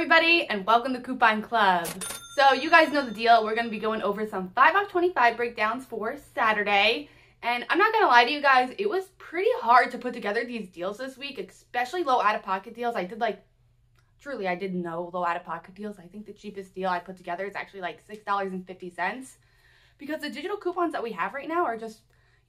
everybody and welcome to Coupon Club. So you guys know the deal. We're going to be going over some 5 off 25 breakdowns for Saturday. And I'm not going to lie to you guys, it was pretty hard to put together these deals this week, especially low out-of-pocket deals. I did like, truly, I did no low out-of-pocket deals. I think the cheapest deal I put together is actually like $6.50 because the digital coupons that we have right now are just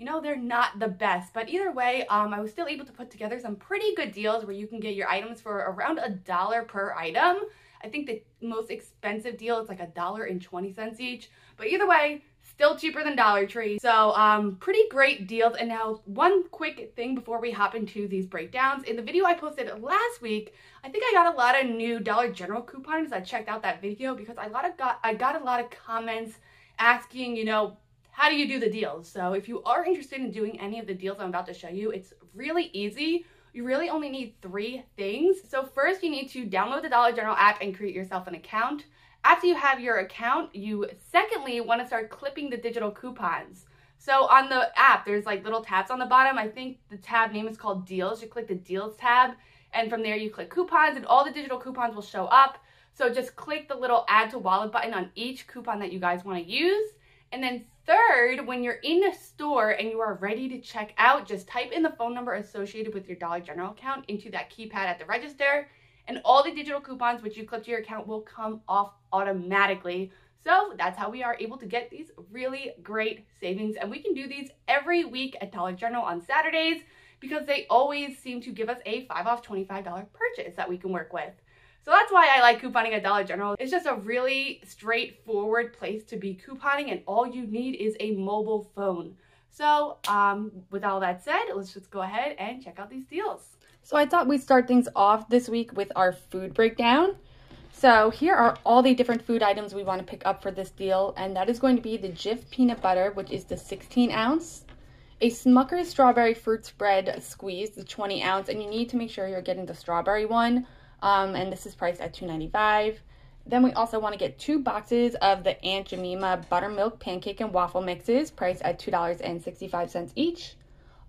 you know, they're not the best. But either way, um, I was still able to put together some pretty good deals where you can get your items for around a dollar per item. I think the most expensive deal is like a dollar and 20 cents each. But either way, still cheaper than Dollar Tree. So um, pretty great deals. And now one quick thing before we hop into these breakdowns. In the video I posted last week, I think I got a lot of new Dollar General coupons. I checked out that video because I, lot of got, I got a lot of comments asking, you know, how do you do the deals? So if you are interested in doing any of the deals I'm about to show you, it's really easy. You really only need three things. So first you need to download the Dollar General app and create yourself an account. After you have your account, you secondly want to start clipping the digital coupons. So on the app, there's like little tabs on the bottom. I think the tab name is called Deals. You click the Deals tab, and from there you click Coupons, and all the digital coupons will show up. So just click the little Add to Wallet button on each coupon that you guys want to use. And then third, when you're in a store and you are ready to check out, just type in the phone number associated with your Dollar General account into that keypad at the register and all the digital coupons which you clip to your account will come off automatically. So that's how we are able to get these really great savings. And we can do these every week at Dollar General on Saturdays because they always seem to give us a 5 off $25 purchase that we can work with. So that's why I like couponing at Dollar General. It's just a really straightforward place to be couponing and all you need is a mobile phone. So um, with all that said, let's just go ahead and check out these deals. So I thought we'd start things off this week with our food breakdown. So here are all the different food items we want to pick up for this deal, and that is going to be the Jif peanut butter, which is the 16 ounce, a Smucker's strawberry fruit spread squeeze, the 20 ounce, and you need to make sure you're getting the strawberry one um, and this is priced at $2.95. Then we also want to get two boxes of the Aunt Jemima buttermilk pancake and waffle mixes, priced at $2.65 each,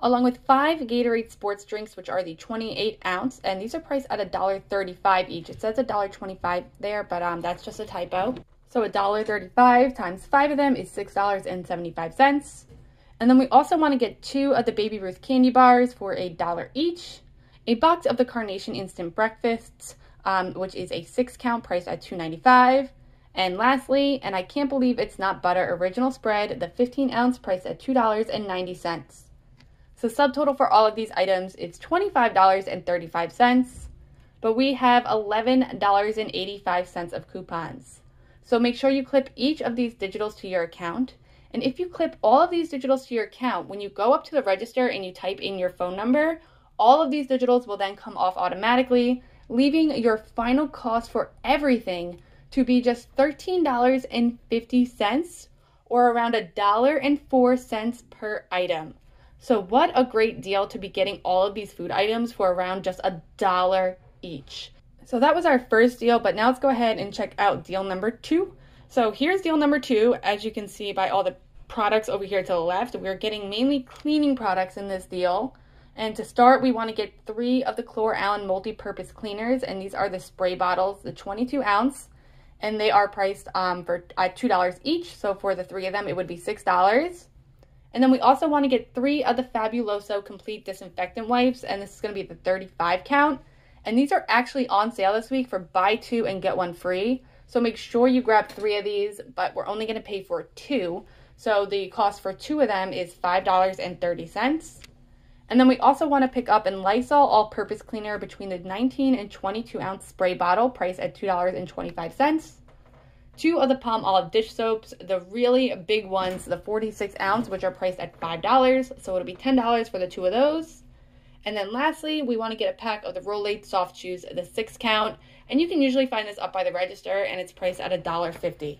along with five Gatorade sports drinks, which are the 28 ounce, and these are priced at $1.35 each. It says $1.25 there, but um, that's just a typo. So $1.35 times five of them is $6.75. And then we also want to get two of the Baby Ruth candy bars for a dollar each a box of the Carnation Instant Breakfasts, um, which is a six count price at $2.95. And lastly, and I can't believe it's not butter original spread, the 15 ounce price at $2.90. So subtotal for all of these items is $25.35, but we have $11.85 of coupons. So make sure you clip each of these digitals to your account. And if you clip all of these digitals to your account, when you go up to the register and you type in your phone number, all of these digitals will then come off automatically, leaving your final cost for everything to be just $13.50 or around a dollar and four cents per item. So what a great deal to be getting all of these food items for around just a dollar each. So that was our first deal, but now let's go ahead and check out deal number two. So here's deal number two. As you can see by all the products over here to the left, we're getting mainly cleaning products in this deal. And to start, we want to get three of the Clore Allen multi-purpose cleaners, and these are the spray bottles, the 22 ounce, and they are priced um, for at $2 each. So for the three of them, it would be $6. And then we also want to get three of the Fabuloso Complete Disinfectant Wipes, and this is going to be the 35 count. And these are actually on sale this week for buy two and get one free. So make sure you grab three of these, but we're only going to pay for two. So the cost for two of them is $5.30. And then we also want to pick up an Lysol all-purpose cleaner between the 19 and 22 ounce spray bottle, priced at $2.25. Two of the Palmolive dish soaps, the really big ones, the 46 ounce, which are priced at $5. So it'll be $10 for the two of those. And then lastly, we want to get a pack of the Rolaids soft chews, the six count. And you can usually find this up by the register and it's priced at $1.50.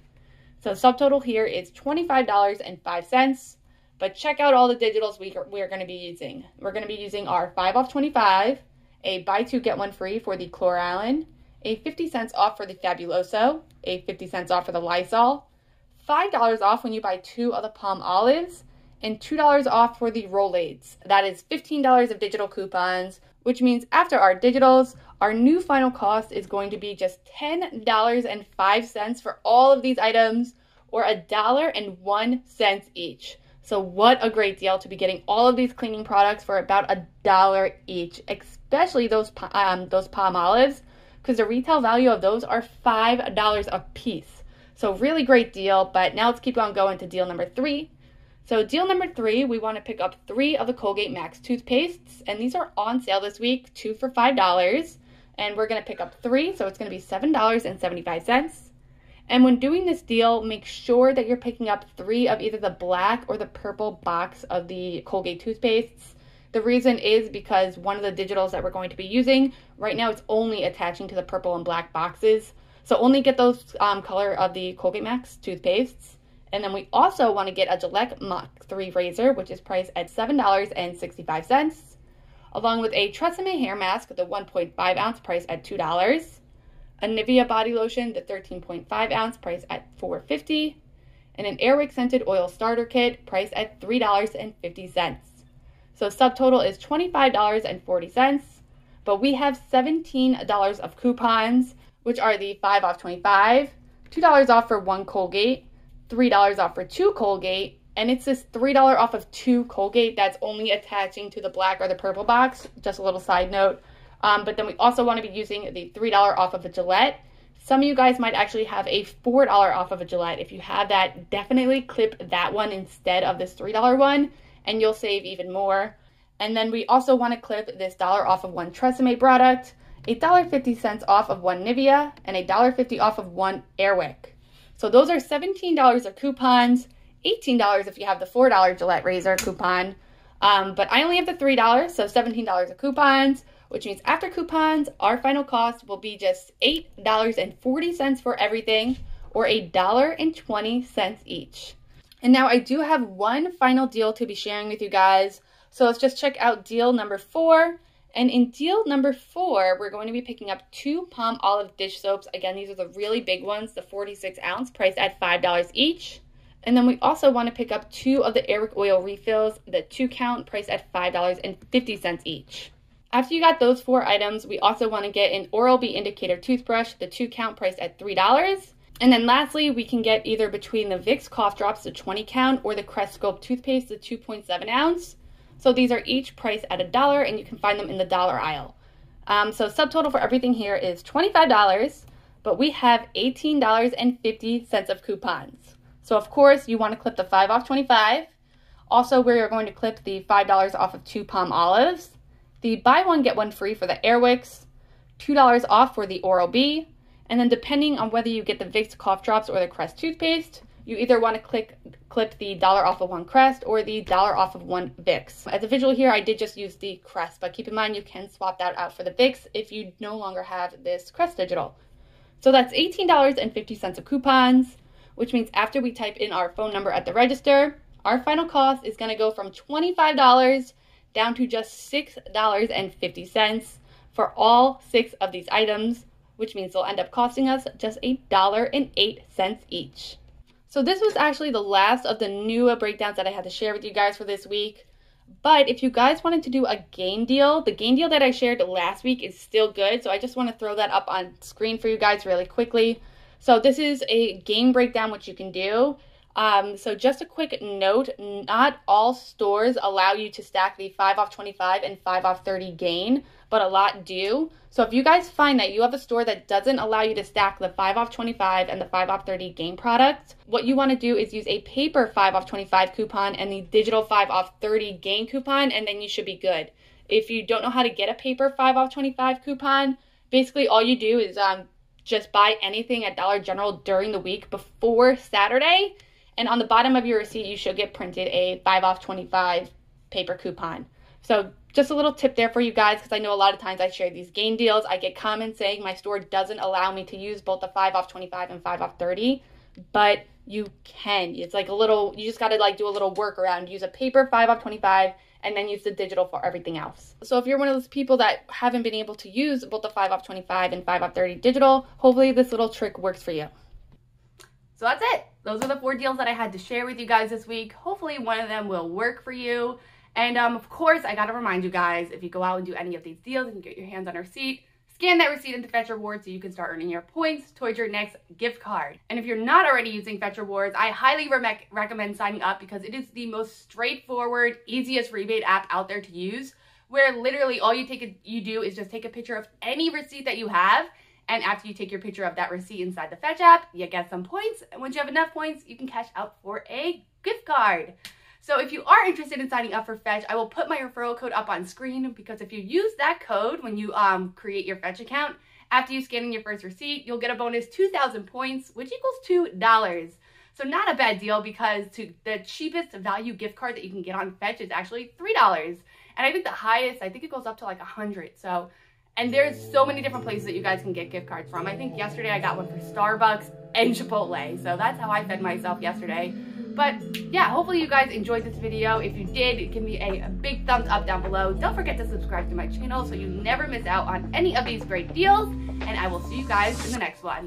So subtotal here is $25.05. But check out all the digitals we are, we are going to be using. We're going to be using our 5 off 25, a buy two get one free for the Clore Allen, a 50 cents off for the Fabuloso, a 50 cents off for the Lysol, $5 off when you buy two of the Palmolives, and $2 off for the Rolaids. That is $15 of digital coupons, which means after our digitals, our new final cost is going to be just $10.05 for all of these items or a dollar and one cent each. So what a great deal to be getting all of these cleaning products for about a dollar each, especially those um, those Palmolives, because the retail value of those are five dollars a piece. So really great deal. But now let's keep on going to deal number three. So deal number three, we want to pick up three of the Colgate Max toothpastes, and these are on sale this week, two for five dollars. And we're gonna pick up three, so it's gonna be seven dollars and seventy-five cents. And when doing this deal, make sure that you're picking up three of either the black or the purple box of the Colgate toothpastes. The reason is because one of the digitals that we're going to be using right now it's only attaching to the purple and black boxes. So only get those um, color of the Colgate Max toothpastes. And then we also want to get a Gillette Mach 3 razor, which is priced at $7.65, along with a Tresemme hair mask a 1.5 ounce price at $2 a Nivea body lotion, the 13.5 ounce, price at $4.50, and an Airwick scented oil starter kit, priced at $3.50. So subtotal is $25.40, but we have $17 of coupons, which are the 5 off 25, $2 off for one Colgate, $3 off for two Colgate, and it's this $3 off of two Colgate that's only attaching to the black or the purple box. Just a little side note. Um, but then we also want to be using the $3 off of a Gillette. Some of you guys might actually have a $4 off of a Gillette. If you have that, definitely clip that one instead of this $3 one, and you'll save even more. And then we also want to clip this dollar off of one Tresemme product, $1.50 off of one Nivea, and $1.50 off of one Airwick. So those are $17 of coupons, $18 if you have the $4 Gillette razor coupon. Um, but I only have the $3, so $17 of coupons which means after coupons, our final cost will be just $8.40 for everything or $1.20 each. And now I do have one final deal to be sharing with you guys. So let's just check out deal number four. And in deal number four, we're going to be picking up two Palmolive dish soaps. Again, these are the really big ones, the 46 ounce, priced at $5 each. And then we also want to pick up two of the Airwick oil refills, the two count, priced at $5.50 each. After you got those four items, we also want to get an Oral-B indicator toothbrush, the two count price at $3. And then lastly, we can get either between the Vicks cough drops, the 20 count, or the Crest Sculpt toothpaste, the 2.7 ounce. So these are each priced at a dollar, and you can find them in the dollar aisle. Um, so subtotal for everything here is $25, but we have $18.50 of coupons. So of course, you want to clip the 5 off 25. Also, we are going to clip the $5 off of two Palmolives the buy one, get one free for the Airwicks, $2 off for the Oral-B, and then depending on whether you get the Vicks cough drops or the Crest toothpaste, you either want to click clip the dollar off of one Crest or the dollar off of one Vicks. As a visual here, I did just use the Crest, but keep in mind you can swap that out for the Vicks if you no longer have this Crest digital. So that's $18.50 of coupons, which means after we type in our phone number at the register, our final cost is going to go from $25 down to just $6.50 for all six of these items, which means they'll end up costing us just $1.08 each. So this was actually the last of the new breakdowns that I had to share with you guys for this week. But if you guys wanted to do a Gain deal, the Gain deal that I shared last week is still good. So I just want to throw that up on screen for you guys really quickly. So this is a Gain breakdown which you can do. Um, so just a quick note, not all stores allow you to stack the 5 off 25 and 5 off 30 gain, but a lot do. So if you guys find that you have a store that doesn't allow you to stack the 5 off 25 and the 5 off 30 gain products, what you want to do is use a paper 5 off 25 coupon and the digital 5 off 30 gain coupon, and then you should be good. If you don't know how to get a paper 5 off 25 coupon, basically all you do is um, just buy anything at Dollar General during the week before Saturday and on the bottom of your receipt, you should get printed a 5 off 25 paper coupon. So just a little tip there for you guys because I know a lot of times I share these gain deals. I get comments saying my store doesn't allow me to use both the 5 off 25 and 5 off 30, but you can. It's like a little, you just got to like do a little workaround. Use a paper 5 off 25 and then use the digital for everything else. So if you're one of those people that haven't been able to use both the 5 off 25 and 5 off 30 digital, hopefully this little trick works for you. So that's it. Those are the four deals that I had to share with you guys this week. Hopefully one of them will work for you. And um, of course, I gotta remind you guys, if you go out and do any of these deals and you get your hands on a receipt, scan that receipt into Fetch Rewards so you can start earning your points towards your next gift card. And if you're not already using Fetch Rewards, I highly re recommend signing up because it is the most straightforward, easiest rebate app out there to use where literally all you take a, you do is just take a picture of any receipt that you have and after you take your picture of that receipt inside the Fetch app, you get some points. And once you have enough points, you can cash out for a gift card. So if you are interested in signing up for Fetch, I will put my referral code up on screen because if you use that code when you um, create your Fetch account, after you scan in your first receipt, you'll get a bonus 2,000 points, which equals $2. So not a bad deal because to the cheapest value gift card that you can get on Fetch is actually $3. And I think the highest, I think it goes up to like 100. So and there's so many different places that you guys can get gift cards from. I think yesterday I got one for Starbucks and Chipotle. So that's how I fed myself yesterday. But yeah, hopefully you guys enjoyed this video. If you did, give me a, big thumbs up down below. Don't forget to subscribe to my channel so you never miss out on any of these great deals. And I will see you guys in the next one.